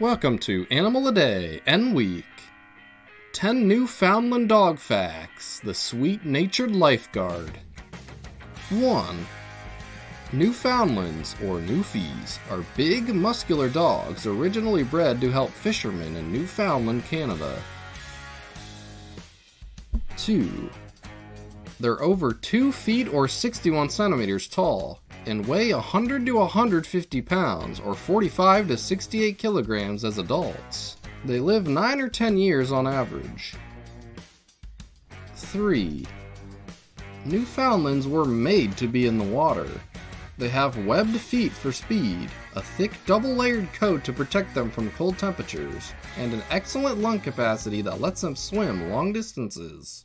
Welcome to Animal a Day N Week. 10 Newfoundland Dog Facts The Sweet Natured Lifeguard. 1. Newfoundlands, or Newfies, are big, muscular dogs originally bred to help fishermen in Newfoundland, Canada. 2. They're over 2 feet or 61 centimeters tall and weigh 100 to 150 pounds or 45 to 68 kilograms as adults. They live 9 or 10 years on average. 3. Newfoundlands were made to be in the water. They have webbed feet for speed, a thick double layered coat to protect them from cold temperatures, and an excellent lung capacity that lets them swim long distances.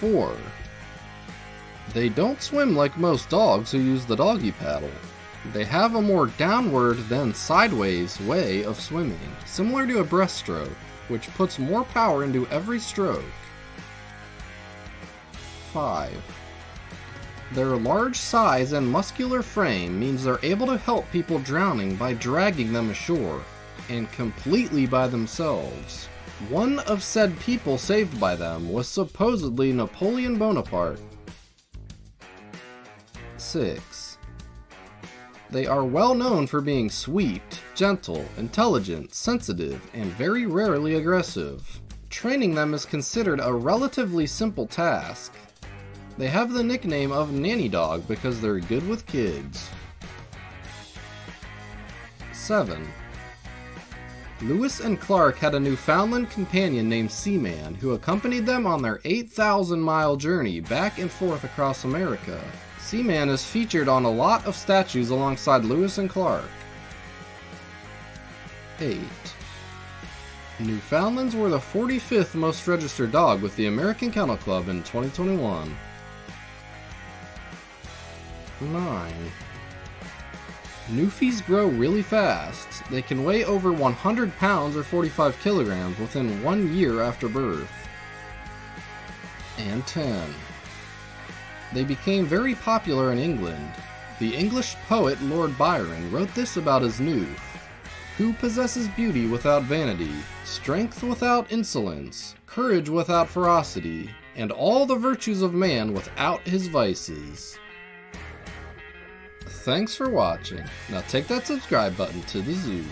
4. They don't swim like most dogs who use the doggy paddle. They have a more downward than sideways way of swimming, similar to a breaststroke, which puts more power into every stroke. 5. Their large size and muscular frame means they're able to help people drowning by dragging them ashore, and completely by themselves. One of said people saved by them was supposedly Napoleon Bonaparte. 6. They are well known for being sweet, gentle, intelligent, sensitive, and very rarely aggressive. Training them is considered a relatively simple task. They have the nickname of Nanny Dog because they're good with kids. 7. Lewis and Clark had a Newfoundland companion named Seaman who accompanied them on their 8,000 mile journey back and forth across America. Seaman is featured on a lot of statues alongside Lewis and Clark. 8. Newfoundlands were the 45th most registered dog with the American Kennel Club in 2021. 9. Newfies grow really fast. They can weigh over 100 pounds or 45 kilograms within one year after birth. And 10. They became very popular in England. The English poet Lord Byron wrote this about his new Who possesses beauty without vanity, strength without insolence, courage without ferocity, and all the virtues of man without his vices. Thanks for watching. Now take that subscribe button to the zoo.